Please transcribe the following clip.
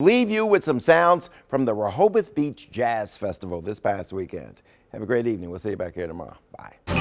Leave you with some sounds from the Rehoboth Beach Jazz Festival this past weekend. Have a great evening. We'll see you back here tomorrow. Bye.